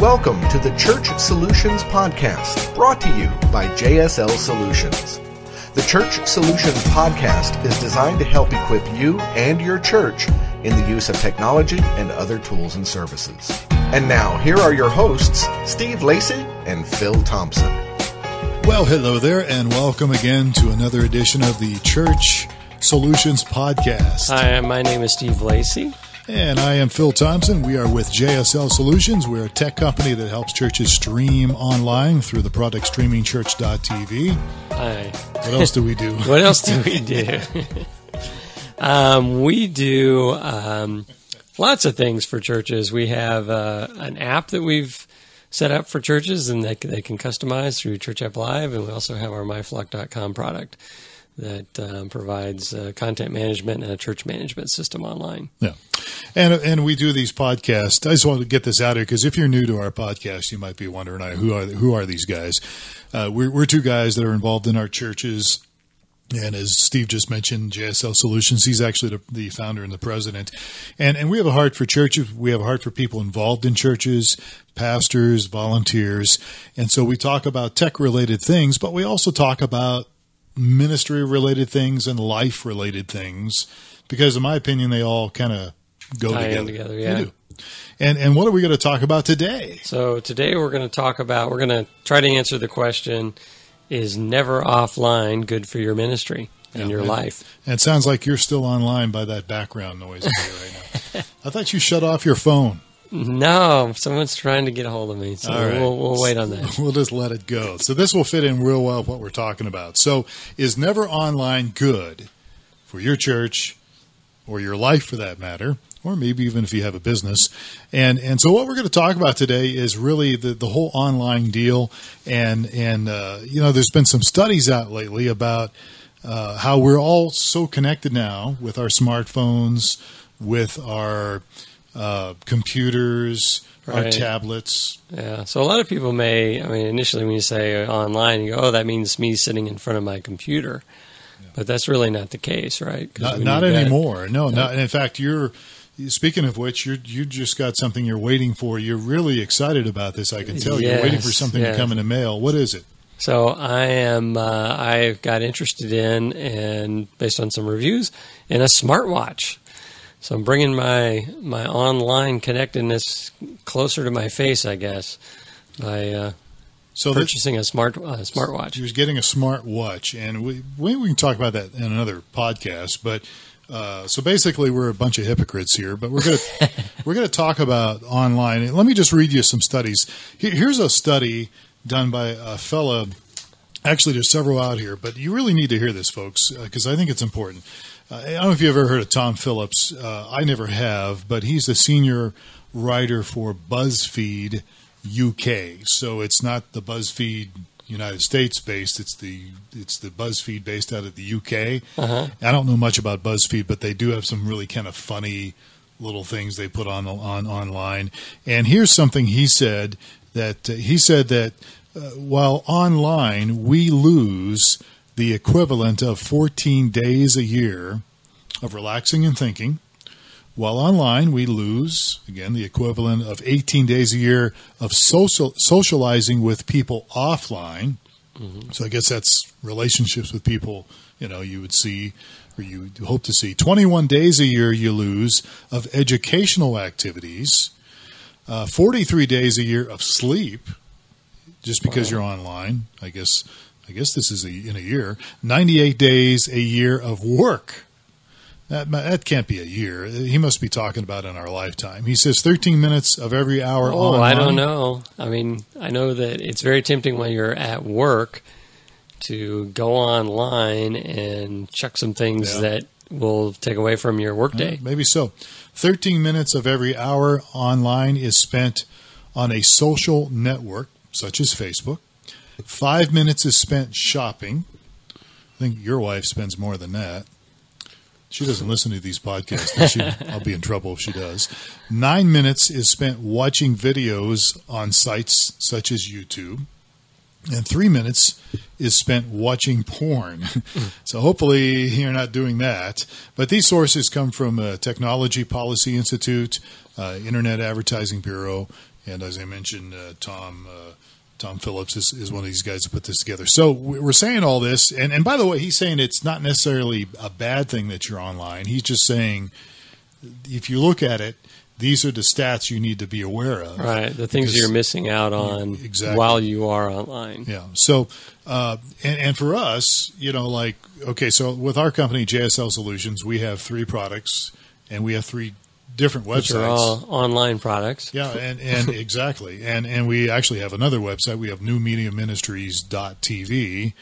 Welcome to the Church Solutions Podcast, brought to you by JSL Solutions. The Church Solutions Podcast is designed to help equip you and your church in the use of technology and other tools and services. And now, here are your hosts, Steve Lacy and Phil Thompson. Well, hello there, and welcome again to another edition of the Church Solutions Podcast. Hi, my name is Steve Lacy. And I am Phil Thompson. We are with JSL Solutions. We're a tech company that helps churches stream online through the product streamingchurch.tv. Hi. What else do we do? what else do we do? um, we do um, lots of things for churches. We have uh, an app that we've set up for churches and they, they can customize through Church App Live. And we also have our myflock.com product that um, provides uh, content management and a church management system online. Yeah. And and we do these podcasts. I just want to get this out here because if you're new to our podcast, you might be wondering who are who are these guys? Uh, we're, we're two guys that are involved in our churches. And as Steve just mentioned, JSL Solutions, he's actually the, the, founder and the president. And, and we have a heart for churches. We have a heart for people involved in churches, pastors, volunteers. And so we talk about tech related things, but we also talk about ministry related things and life related things because, in my opinion, they all kind of go Tie together. together yeah. And and what are we going to talk about today? So today we're going to talk about we're going to try to answer the question: Is never offline good for your ministry and yeah, your life? And it sounds like you're still online by that background noise right now. I thought you shut off your phone. No, someone's trying to get a hold of me, so right. we'll, we'll wait on that. We'll just let it go. So this will fit in real well with what we're talking about. So is never online good for your church or your life for that matter? or maybe even if you have a business. And and so what we're going to talk about today is really the, the whole online deal. And and uh, you know, there's been some studies out lately about uh, how we're all so connected now with our smartphones, with our uh, computers, right. our tablets. Yeah. So a lot of people may, I mean, initially when you say online, you go, oh, that means me sitting in front of my computer. Yeah. But that's really not the case, right? Not, not anymore. That, no, no, not. In fact, you're. Speaking of which, you you just got something you're waiting for. You're really excited about this. I can tell. Yes, you're waiting for something yes. to come in the mail. What is it? So I am. Uh, I got interested in, and based on some reviews, in a smartwatch. So I'm bringing my my online connectedness closer to my face, I guess, by uh, so purchasing a smart uh, smartwatch. You're getting a smartwatch, and we we can talk about that in another podcast. But uh, so basically, we're a bunch of hypocrites here. But we're gonna we're gonna talk about online. Let me just read you some studies. Here's a study done by a fella. Actually, there's several out here, but you really need to hear this, folks, because uh, I think it's important. Uh, I don't know if you've ever heard of Tom Phillips. Uh, I never have, but he's a senior writer for BuzzFeed UK. So it's not the BuzzFeed United States based. It's the it's the BuzzFeed based out of the UK. Uh-huh. I don't know much about BuzzFeed, but they do have some really kind of funny little things they put on on online. And here's something he said that uh, he said that uh, while online we lose the equivalent of 14 days a year of relaxing and thinking. While online, we lose, again, the equivalent of 18 days a year of social, socializing with people offline. Mm-hmm. So I guess that's relationships with people, you know, you would see or you hope to see. 21 days a year you lose of educational activities. Uh, 43 days a year of sleep, just because wow. you're online. I guess I guess this is a, in a year, 98 days a year of work. That, that can't be a year. He must be talking about in our lifetime. He says 13 minutes of every hour. Oh, online. I don't know. I mean, I know that it's very tempting when you're at work to go online and check some things yeah. that will take away from your workday. Yeah, maybe so. 13 minutes of every hour online is spent on a social network such as Facebook. Five minutes is spent shopping. I think your wife spends more than that. She doesn't listen to these podcasts. She, I'll be in trouble if she does. Nine minutes is spent watching videos on sites such as YouTube. And three minutes is spent watching porn. so hopefully you're not doing that. But these sources come from uh, Technology Policy Institute, uh, Internet Advertising Bureau, and as I mentioned, uh, Tom. Tom Phillips is, is one of these guys that put this together. So we're saying all this, and, and by the way, he's saying it's not necessarily a bad thing that you're online. He's just saying if you look at it, these are the stats you need to be aware of. Right, the things Because- you're missing out on Exactly. while you are online. Yeah. So, uh, and, and for us, you know, like, okay, so with our company, JSL Solutions, we have three products and we have three different Which websites. are all online products. yeah, and, and exactly. And and we actually have another website. We have newmediaministries.tv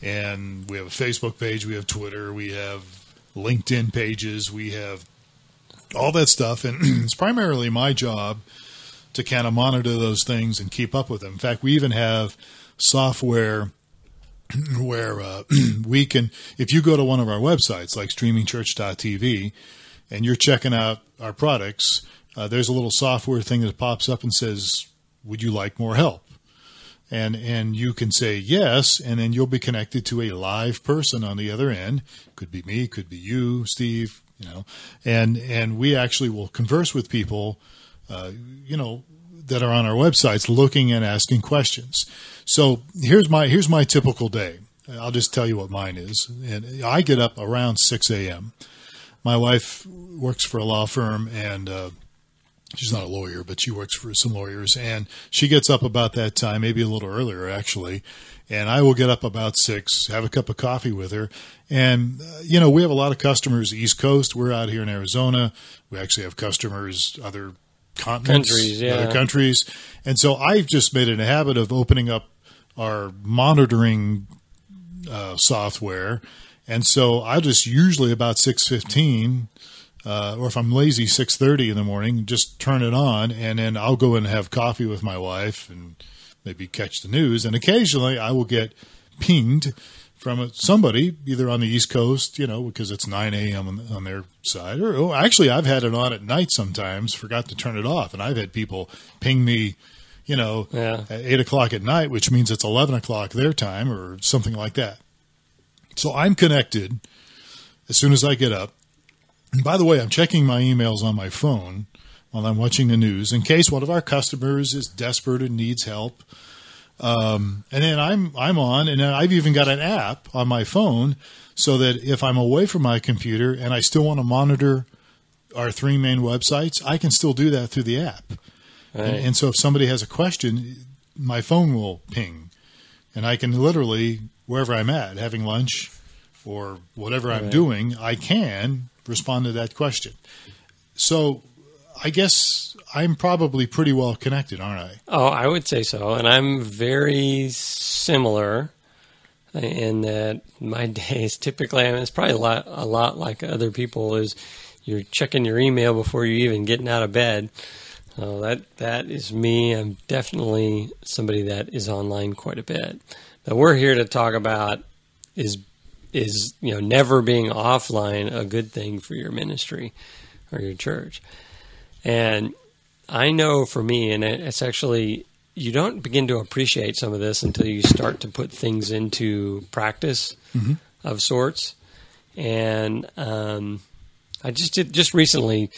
and we have a Facebook page, we have Twitter, we have LinkedIn pages, we have all that stuff and it's primarily my job to kind of monitor those things and keep up with them. In fact, we even have software where uh, we can, if you go to one of our websites like streamingchurch.tv and you're checking out our products, uh, there's a little software thing that pops up and says, "Would you like more help?" And and you can say yes, and then you'll be connected to a live person on the other end. Could be me, could be you, Steve, you know, and and we actually will converse with people, uh, you know, that are on our websites looking and asking questions. So here's my here's my typical day. I'll just tell you what mine is. And I get up around six a.m. My wife works for a law firm, and uh, she's not a lawyer, but she works for some lawyers, and she gets up about that time, maybe a little earlier actually. And I will get up about six, have a cup of coffee with her, and uh, you know we have a lot of customers East Coast. We're out here in Arizona. We actually have customers other continents, Countries, yeah. other countries, and so I've just made it a habit of opening up our monitoring uh, software, and so I just usually about six fifteen, uh, or if I'm lazy, six thirty in the morning, just turn it on, and then I'll go and have coffee with my wife and maybe catch the news, and occasionally I will get pinged from somebody either on the East Coast, you know, because it's nine a.m. on, on their side, or oh, actually I've had it on at night sometimes, forgot to turn it off, and I've had people ping me. You know, Yeah. at eight o'clock at night, which means it's eleven o'clock their time or something like that. So I'm connected as soon as I get up. And by the way, I'm checking my emails on my phone while I'm watching the news in case one of our customers is desperate and needs help. Um, and then I'm I'm on, and I've even got an app on my phone so that if I'm away from my computer and I still want to monitor our three main websites, I can still do that through the app. Right. And, and so if somebody has a question, my phone will ping, and I can literally wherever I'm at, having lunch or whatever I'm doing, I can respond to that question. So I guess I'm probably pretty well connected, aren't I? Oh, I would say so. And I'm very similar in that my days typically, I mean, it's probably a lot, a lot like other people, is you're checking your email before you're even getting out of bed. So that that is me. I'm definitely somebody that is online quite a bit. That we're here to talk about is is you know never being offline a good thing for your ministry or your church. And I know for me, and it's actually, you don't begin to appreciate some of this until you start to put things into practice of sorts. And um, I just did, just recently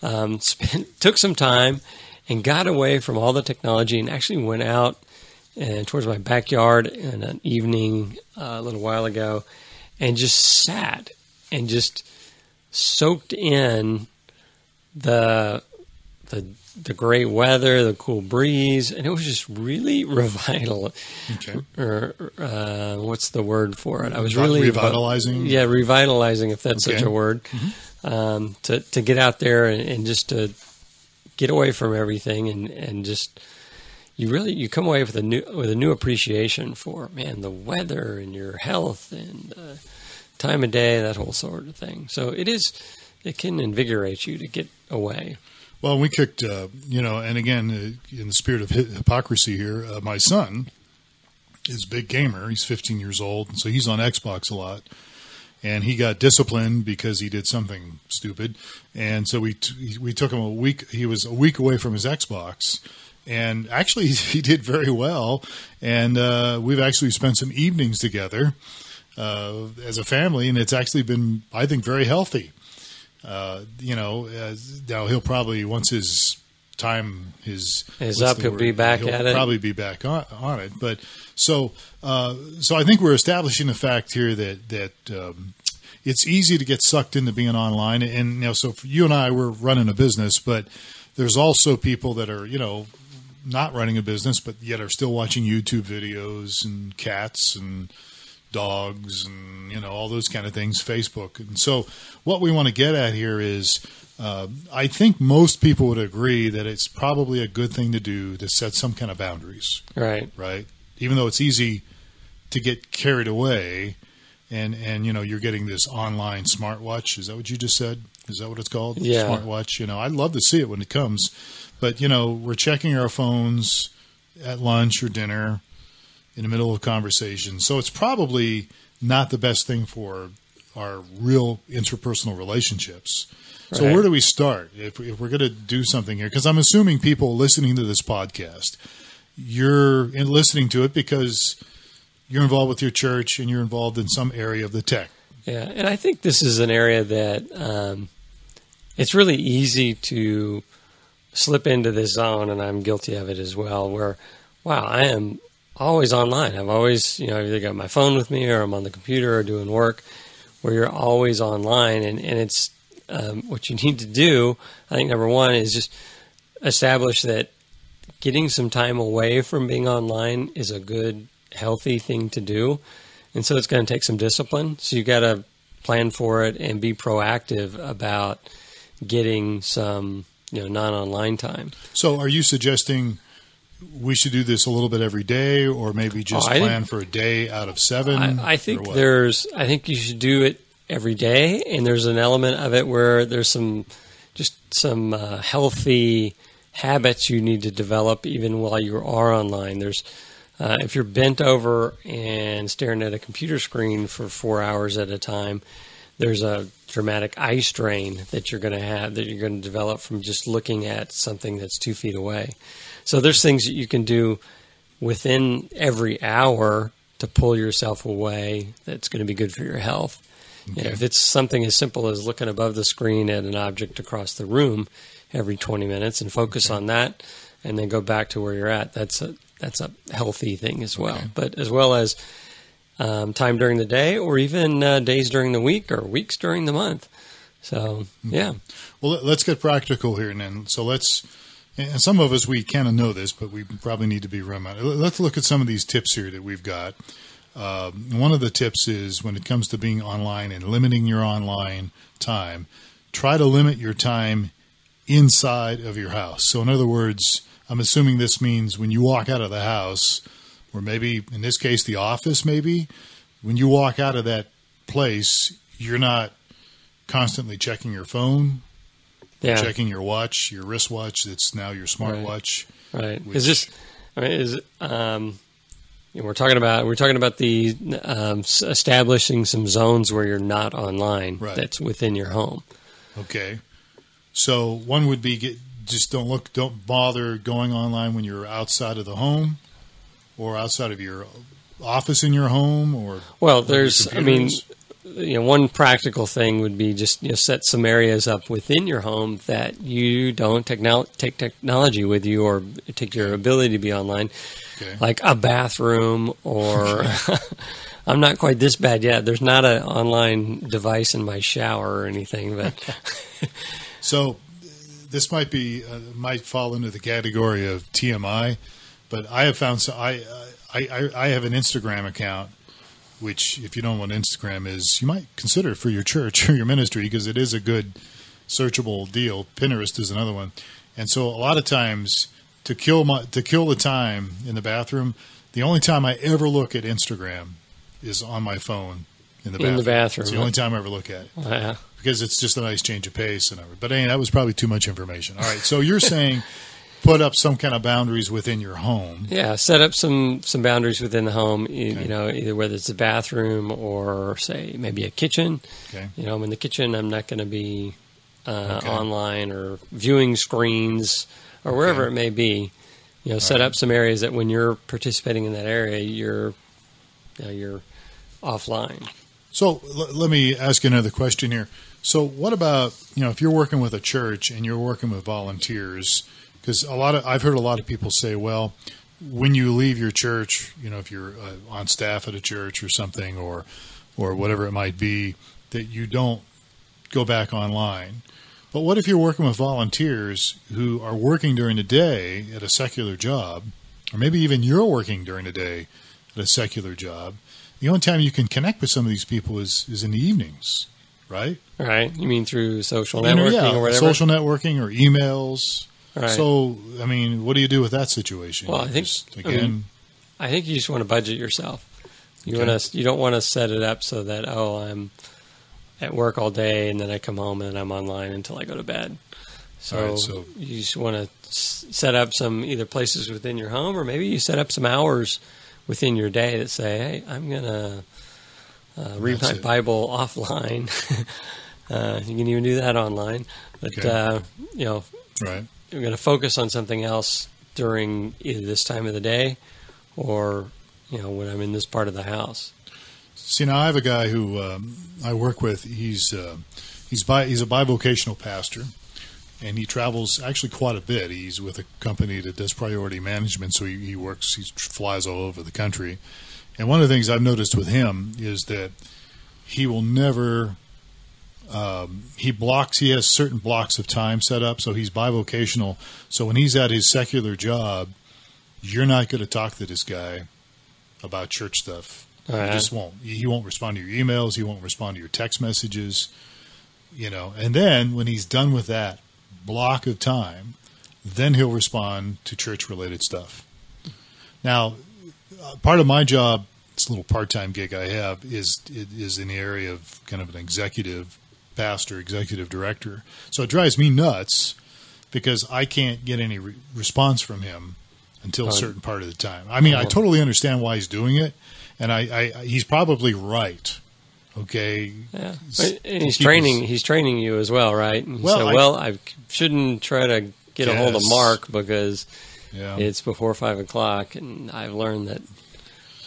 um, spent, took some time and got away from all the technology and actually went out and towards my backyard in an evening uh, a little while ago and just sat and just soaked in the the the great weather, the cool breeze, and it was just really revital. Okay. Or uh, what's the word for it? I was really revitalizing? Yeah, revitalizing, if that's Okay. such a word. Um, to to get out there and, and just to get away from everything and and just you really you come away with a new with a new appreciation for man the weather and your health and uh, time of day that whole sort of thing. So it is it can invigorate you to get away. Well, we kicked, uh, you know, and again, uh, in the spirit of hypocrisy here, uh, my son is a big gamer. He's 15 years old, so he's on Xbox a lot. And he got disciplined because he did something stupid, and so we t- we took him a week. He was a week away from his Xbox, and actually he did very well. And uh, we've actually spent some evenings together uh, as a family, and it's actually been, I think, very healthy uh, you know, as, now he'll probably once his time is Is up, he'll word? be back He'll at it. Probably be back on, on it. But so uh, so I think we're establishing the fact here that that um, it's easy to get sucked into being online, and you know, so for you and I, we're running a business, but there's also people that are you know not running a business, but yet are still watching YouTube videos and cats and dogs and you know all those kind of things facebook. And so what we want to get at here is uh, i think most people would agree that it's probably a good thing to do to set some kind of boundaries. Right. right? Even though it's easy to get carried away and and you know you're getting this online smartwatch. Is that what you just said? Is that what it's called? Yeah. smartwatch. You know i'd love to see it when it comes but you know we're checking our phones at lunch or dinner in the middle of conversation. So it's probably not the best thing for our real interpersonal relationships. So where do we start? If, if we're going to do something here because i'm assuming people listening to this podcast you're in listening to it because you're involved with your church and you're involved in some area of the tech. Yeah, and I think this is an area that um, it's really easy to slip into this zone, and I'm guilty of it as well. Where, wow, I am always online. I've always, you know, either got my phone with me or I'm on the computer or doing work. Where you're always online, and and it's um, what you need to do. I think number one is just establish that getting some time away from being online is a good, healthy thing to do. And so it's going to take some discipline. So you've got to plan for it and be proactive about getting some, you know, non-online time. So, are you suggesting we should do this a little bit every day, or maybe just Oh, plan for a day out of seven? I, I think there's, I think you should do it every day, and there's an element of it where there's some, just some uh, healthy habits you need to develop even while you are online. There's, uh, if you're bent over and staring at a computer screen for four hours at a time, there's a dramatic eye strain that you're going to have that you're going to develop from just looking at something that's two feet away. So there's things that you can do within every hour to pull yourself away that's going to be good for your health. You know, if it's something as simple as looking above the screen at an object across the room every 20 minutes and focus on that and then go back to where you're at, that's a that's a healthy thing as well. Okay. But as well as um, time during the day or even uh, days during the week or weeks during the month. So, yeah. Well, let- let's get practical here, and then so let's. And some of us we kind of know this, but we probably need to be reminded. Let's look at some of these tips here that we've got. Um, one of the tips is when it comes to being online and limiting your online time, try to limit your time inside of your house. So, in other words, I'm assuming this means when you walk out of the house, or maybe in this case, the office, maybe, when you walk out of that place, you're not constantly checking your phone, Yeah. checking your watch, your wristwatch that's now your smartwatch. Right. which- is this? I mean, is um, you know, we're talking about we're talking about the um, establishing some zones where you're not online. Right. That's within your home. Okay. So one would be get just don't look don't bother going online when you're outside of the home or outside of your office in your home or Well, there's. I mean, you know, one practical thing would be just you know set some areas up within your home that you don't technol- take technology with you or take your ability to be online, okay. like a bathroom or. I'm not quite this bad yet. There's not an online device in my shower or anything, but So this might be uh, might fall into the category of TMI, but I have found so I I, I I have an Instagram account, which if you don't know what Instagram is, you might consider for your church or your ministry because it is a good searchable deal. Pinterest is another one, and so a lot of times to kill my to kill the time in the bathroom, the only time I ever look at Instagram is on my phone in the In bathroom. the bathroom. It's the only time I ever look at it uh, because it's just a nice change of pace and everything. But anyway, that was probably too much information. All right, so you're saying put up some kind of boundaries within your home. yeah, set up some some boundaries within the home. You, Okay. you know, either whether it's a bathroom or say maybe a kitchen. Okay. You know, I'm in the kitchen. I'm not going to be uh, Okay. online or viewing screens or wherever Okay. it may be. You know, set right. up some areas that when you're participating in that area, you're you know, you're offline. So l- let me ask you another question here. So what about you know if you're working with a church and you're working with volunteers? Because a lot of I've heard a lot of people say, well, when you leave your church, you know, if you're uh, on staff at a church or something, or or whatever it might be, that you don't go back online. But what if you're working with volunteers who are working during the day at a secular job, or maybe even you're working during the day at a secular job? The only time you can connect with some of these people is, is in the evenings, right? Right. You mean through social networking yeah, or whatever? social networking or emails. Right. So, I mean, what do you do with that situation? Well, I think- just, I again, mean, I think you just want to budget yourself. You Okay. want to. You don't want to set it up so that oh, I'm at work all day and then I come home and I'm online until I go to bed. So, right, so- you just want to set up some either places within your home or maybe you set up some hours within your day that say, hey, I'm gonna uh, read my it. Bible offline. uh, you can even do that online, but Okay. uh, you know right. I'm going to focus on something else during either this time of the day or you know when I'm in this part of the house. See, now I have a guy who um, I work with. He's uh, he's bi- he's a bivocational pastor, and he travels actually quite a bit. He's with a company that does priority management, so he, he works. He flies all over the country. And one of the things I've noticed with him is that he will never. Um, he blocks. He has certain blocks of time set up, so he's bivocational. So when he's at his secular job, you're not going to talk to this guy about church stuff. All He just won't. He won't respond to your emails. He won't respond to your text messages. You know, and then when he's done with that block of time, then he'll respond to church related stuff. Now, uh, part of my job, this little part time gig I have, is is in the area of kind of an executive pastor, executive director. So it drives me nuts because I can't get any re- response from him until a certain part of the time. I mean, I Oh. totally understand why he's doing it, and I, I he's probably right. Okay, Yeah, But- and he's training. his- He's training you as well, right? And Well, so, I- well, I shouldn't try to get a hold of Mark because yeah. it's before five o'clock, and I've learned that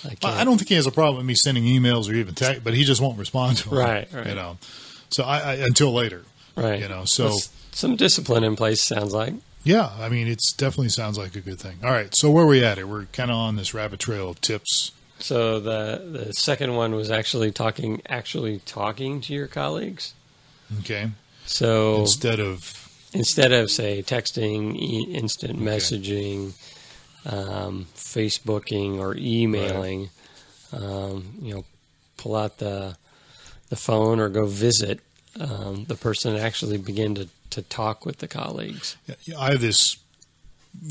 I can't. I I don't think he has a problem with me sending emails or even text, but he just won't respond to them. Right, right. You know, so I, I until later. right. You know, so That's some discipline in place. Sounds like. yeah, I mean, it's definitely sounds like a good thing. All right, so where are we at? Here we're kind of on this rabbit trail of tips. So the the second one was actually talking, actually talking to your colleagues. Okay, So instead of instead of say texting, e- instant messaging, um, Facebooking, or emailing, um, you know, pull out the the phone or go visit um, the person and actually begin to, to talk with the colleagues. I have this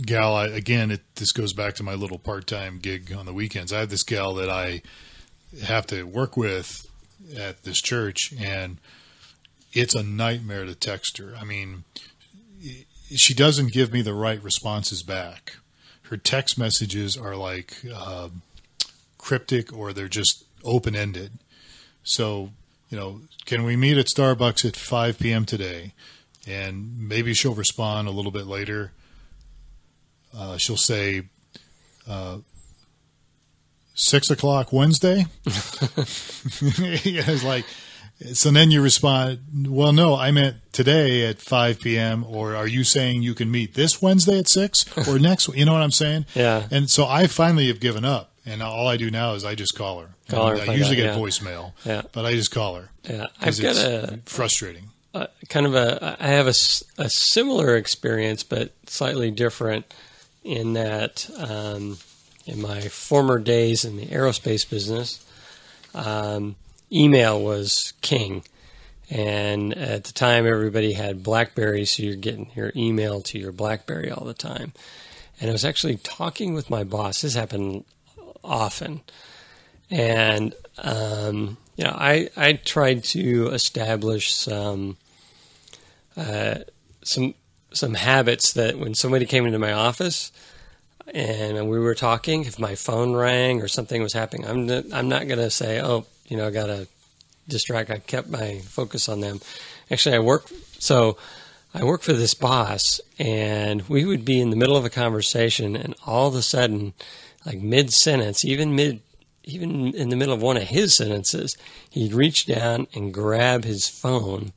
gal. I, again, it, this goes back to my little part-time gig on the weekends. I have this gal that I have to work with at this church, and it's a nightmare to text her. I mean, she doesn't give me the right responses back. Her text messages are like uh, cryptic, or they're just open-ended. So, you know, can we meet at Starbucks at 5 p.m. today? and maybe she'll respond a little bit later. Uh, she'll say uh, six o'clock Wednesday. it's like so. Then you respond, "Well, no, I meant today at five p.m." Or are you saying you can meet this Wednesday at six or next? You know what I'm saying? Yeah. And so I finally have given up, and all I do now is I just call her. Call her, I usually out, get yeah. voicemail, Yeah. but I just call her. Yeah, I've got it's a, frustrating. a kind of a I have a similar experience, but slightly different in that um, in my former days in the aerospace business, um, email was king. And at the time, everybody had Blackberry, so you're getting your email to your Blackberry all the time. And I was actually talking with my boss. This happened often. And, um, you know, I, I tried to establish some, uh, some, some habits that when somebody came into my office and we were talking, if my phone rang or something was happening, I'm, not- I'm not going to say, oh, you know, I got to distract. I kept my focus on them. Actually, I work, so I work for this boss and we would be in the middle of a conversation and all of a sudden, like mid sentence, even mid, even in the middle of one of his sentences, he'd reach down and grab his phone,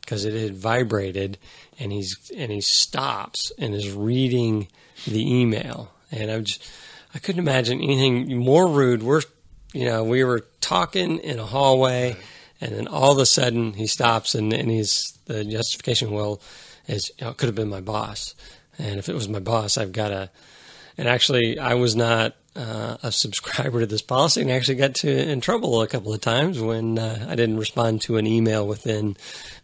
because it had vibrated, and he's and he stops and is reading the email, and I'm just I couldn't imagine anything more rude. We're you know we were talking in a hallway, and then all of a sudden he stops and and he's the justification well is you know, it could have been my boss, and if it was my boss, I've got to. And actually, I was not uh, a subscriber to this policy and actually got to in trouble a couple of times when uh, I didn't respond to an email within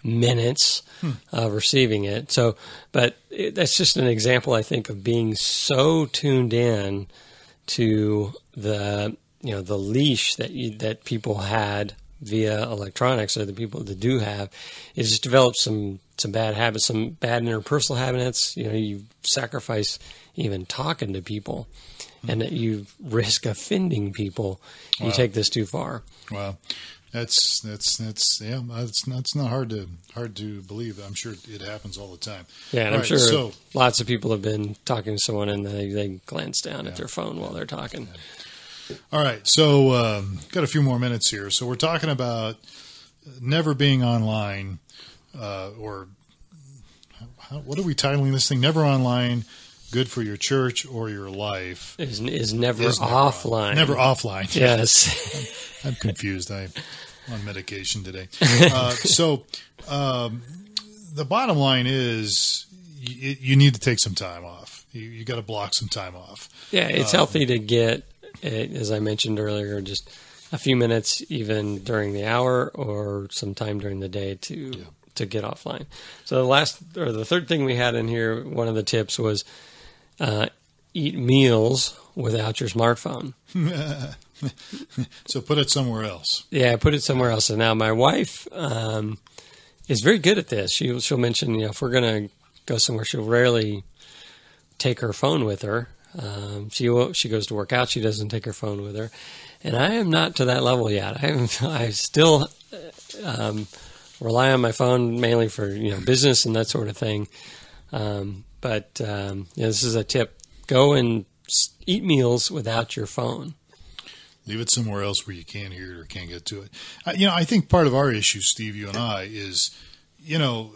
minutes hmm. of receiving it. So, but it, that's just an example, I think, of being so tuned in to the you know the leash that you, that people had via electronics or the people that do have is just developed some some bad habits, some bad interpersonal habits. You know, you sacrifice even talking to people and that you risk offending people, you take this too far. Wow. That's that's that's yeah. It's not it's not hard to hard to believe. I'm sure it happens all the time. Yeah, and all I'm right, sure so, lots of people have been talking to someone and they, they glance down yeah, at their phone while they're talking. All right, so um, got a few more minutes here. So we're talking about never being online, uh, or how, what are we titling this thing? Never online good for your church or your life is, is never is offline. Never, offline. Yes. I'm, I'm, confused. I'm on medication today. Uh, so um, the bottom line is you, you, need to take some time off. You, you got to block some time off. Yeah, it's um, healthy to get, as I mentioned earlier, just a few minutes even during the hour or some time during the day to yeah. to get offline. So the last or the third thing we had in here, one of the tips was uh, eat meals without your smartphone. so put it somewhere else. Yeah, put it somewhere else. And now my wife um, is very good at this. She, she'll mention, you know, if we're going to go somewhere, she'll rarely take her phone with her. Um, she she goes to work out. She doesn't take her phone with her, and I am not to that level yet. I am, I still um, rely on my phone mainly for you know business and that sort of thing. Um, but um, yeah, this is a tip: go and eat meals without your phone. Leave it somewhere else where you can't hear it or can't get to it. Uh, you know, I think part of our issue, Steve, you and I, is you know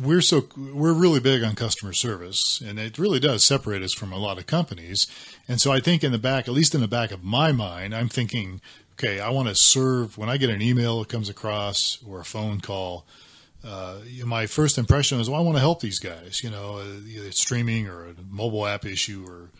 we're so we're really big on customer service, and it really does separate us from a lot of companies. And so I think in the back, at least in the back of my mind, I'm thinking, okay, I want to serve when I get an email that comes across or a phone call uh, my first impression is, well, I want to help these guys. You know, uh, either streaming or a mobile app issue or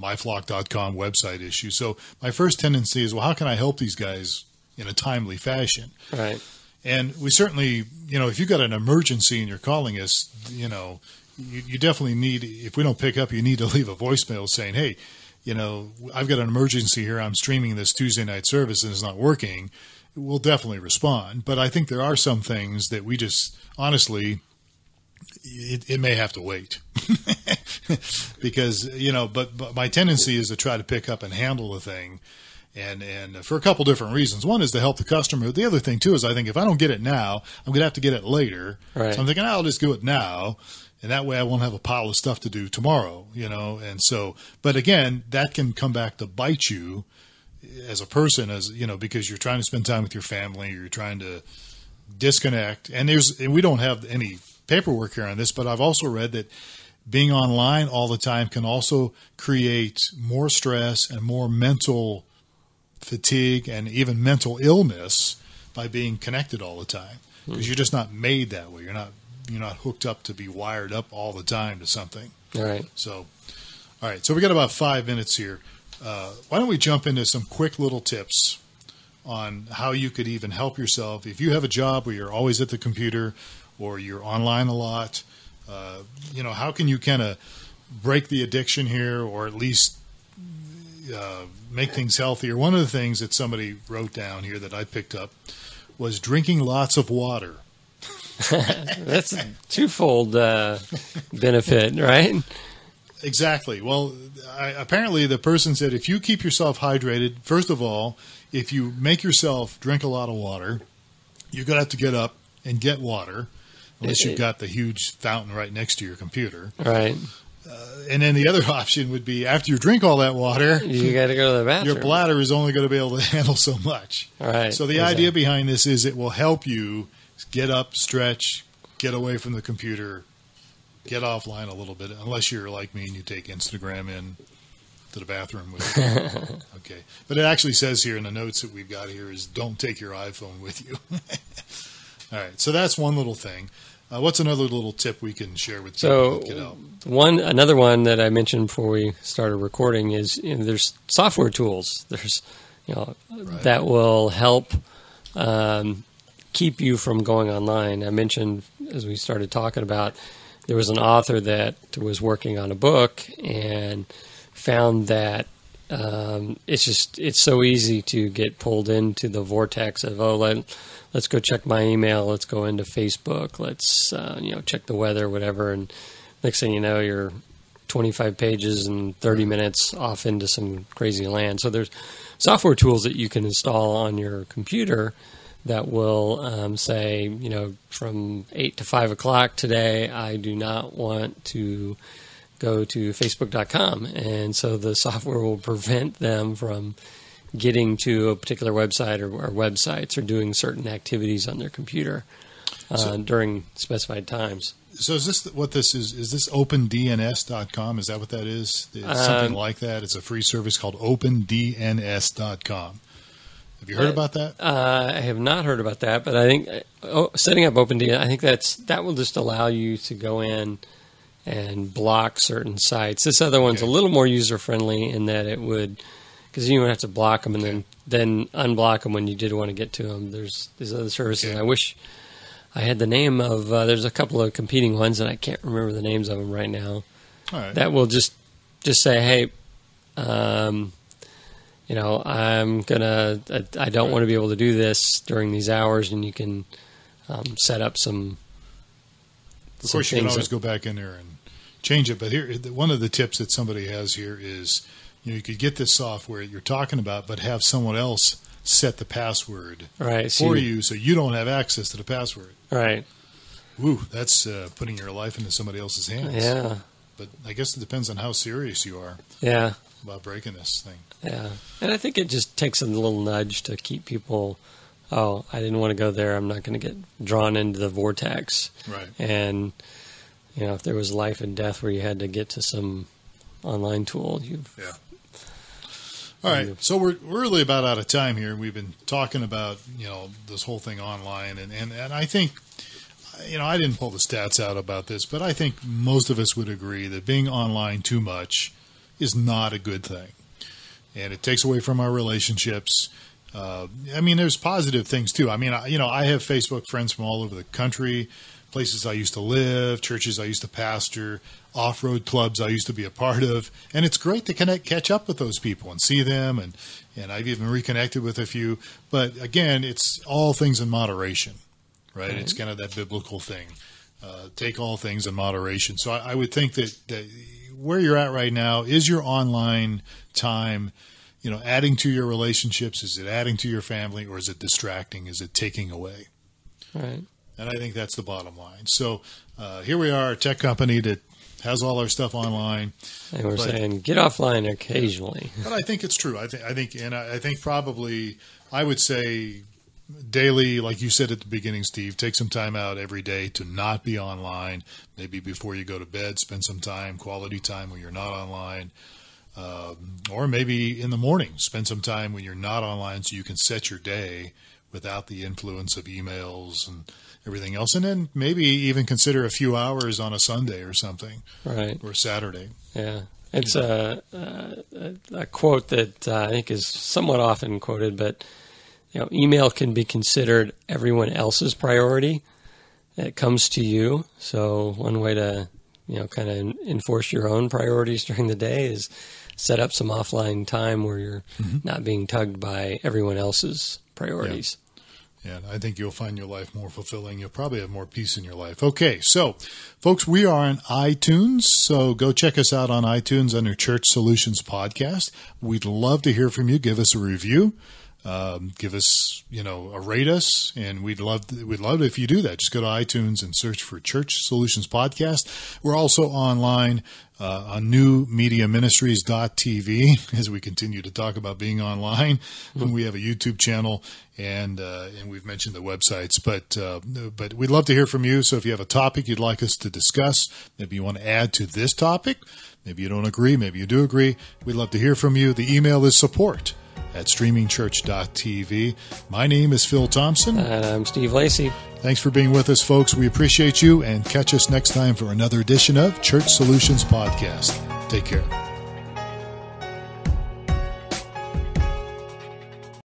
myflock.com website issue. So my first tendency is, well, how can I help these guys in a timely fashion? Right. And we certainly, you know, if you've got an emergency and you're calling us, you know, you, you definitely need, if we don't pick up, you need to leave a voicemail saying, hey, you know, I've got an emergency here. I'm streaming this Tuesday night service and it's not working we'll definitely respond. But I think there are some things that we just honestly it, it, may have to wait because you know but, but my tendency is to try to pick up and handle the thing and and for a couple different reasons one is to help the customer the other thing too is i think if i don't get it now i'm going to have to get it later right. so i'm thinking oh, i'll just do it now and that way i won't have a pile of stuff to do tomorrow you know and so but again that can come back to bite you as a person, as you know, because you're trying to spend time with your family, you're trying to disconnect. And there's and we don't have any paperwork here on this, but I've also read that being online all the time can also create more stress and more mental fatigue and even mental illness by being connected all the time hmm. because you're just not made that way. You're not you're not hooked up to be wired up all the time to something. All right. So, all right. So we got about five minutes here. Uh, why don't we jump into some quick little tips on how you could even help yourself if you have a job where you're always at the computer or you're online a lot. Uh, you know, how can you kind of break the addiction here, or at least uh, make things healthier? One of the things that somebody wrote down here that I picked up was drinking lots of water. That's a twofold uh, benefit, right? Exactly. Well, I, apparently the person said if you keep yourself hydrated, first of all, if you make yourself drink a lot of water, you're going to have to get up and get water, unless you've got the huge fountain right next to your computer. Right. Uh, and then the other option would be after you drink all that water, you got to go to the bathroom. Your bladder is only going to be able to handle so much. All right. So the exactly. idea behind this is it will help you get up, stretch, get away from the computer, get offline a little bit, unless you're like me and you take Instagram in to the bathroom with you. okay. But it actually says here in the notes that we've got here is don't take your iPhone with you. All right. So that's one little thing. Uh, what's another little tip we can share with So people? get out? one another one that I mentioned before we started recording is you know, there's software tools. There's you know Right. that will help um, keep you from going online. I mentioned as we started talking about there was an author that was working on a book and found that um, it's just it's so easy to get pulled into the vortex of oh let let's go check my email let's go into Facebook let's uh, you know check the weather whatever. And next thing you know you're 25 pages and 30 minutes off into some crazy land. So there's software tools that you can install on your computer that will um, say you know from 8 to 5 o'clock today I do not want to go to facebook.com and so the software will prevent them from getting to a particular website or, or websites or doing certain activities on their computer uh, So- during specified times So is this what this is? Is this opendns.com? Is that what that is? It's Um, something like that. It's a free service called opendns.com. Have you heard Uh, about that? uh, I have not heard about that, but I think oh, setting up OpenDN, I think that's that will just allow you to go in and block certain sites. This other one's Okay. a little more user friendly in that it would because you would have to block them and then then unblock them when you did want to get to them. There's these other services. Okay. I wish I had the name of. Uh, there's a couple of competing ones, and I can't remember the names of them right now. All right. That will just just say, hey, um, you know, I'm gonna. I, I don't want to be able to do this during these hours, and you can um, set up some. Of some course, you can always that- go back in there and change it. But here, one of the tips that somebody has here is, you know, you could get this software you're talking about, but have someone else set the password right for you, so you don't have access to the password. Right. Woo, that's uh, putting your life into somebody else's hands. Yeah. But I guess it depends on how serious you are Yeah. About breaking this thing. Yeah. And I think it just takes a little nudge to keep people. Oh, I didn't want to go there. I'm not going to get drawn into the vortex. Right. And you know, if there was life and death where you had to get to some online tool, you Yeah. All right, so we're we're really about out of time here. We've been talking about you know this whole thing online, and and, and I think you know I didn't pull the stats out about this, but I think most of us would agree that being online too much is not a good thing, and it takes away from our relationships. Uh, I mean, there's positive things too. I mean, I, you know, I have Facebook friends from all over the country, places I used to live, churches I used to pastor, off-road clubs I used to be a part of, and it's great to connect, catch up with those people and see them, and and I've even reconnected with a few. But again, it's all things in moderation, right? It's kind of that biblical thing. Uh, take all things in moderation. So I, I would think that, that where you're at right now is your online time you know, adding to your relationships? Is it adding to your family, or is it distracting? Is it taking away? right. And I think that's the bottom line. So uh, here we are, a tech company that has all our stuff online. And we're But- saying get offline occasionally. But I think it's true. I think I think, and I, I think probably I would say daily, like you said at the beginning, Steve, take some time out every day to not be online. Maybe before you go to bed, spend some time, quality time when you're not online. Um, or maybe in the morning, spend some time when you're not online so you can set your day without the influence of emails and everything else. And then maybe even consider a few hours on a Sunday or something Right. or Saturday. Yeah. It's a, a, a quote that uh, I think is somewhat often quoted, but you know, email can be considered everyone else's priority. It comes to you. So one way to you know kind of enforce your own priorities during the day is set up some offline time where you're mm-hmm. not being tugged by everyone else's priorities. And I think you'll find your life more fulfilling. You'll probably have more peace in your life. Okay, so folks, we are on iTunes. So go check us out on iTunes under Church Solutions Podcast. We'd love to hear from you. Give us a review. Um, give us, you know, a rate us, and we'd love we'd love if you do that. Just go to iTunes and search for Church Solutions Podcast. We're also online uh, on newmediaministries.tv as we continue to talk about being online. Mm-hmm. We have a YouTube channel and uh, and we've mentioned the websites, but uh, but we'd love to hear from you. So if you have a topic you'd like us to discuss, maybe you want to add to this topic, maybe you don't agree, maybe you do agree, we'd love to hear from you. The email is support at streamingchurch.tv. My name is Phil Thompson. And I'm Steve Lacy. Thanks for being with us, folks. We appreciate you and catch us next time for another edition of Church Solutions Podcast. Take care.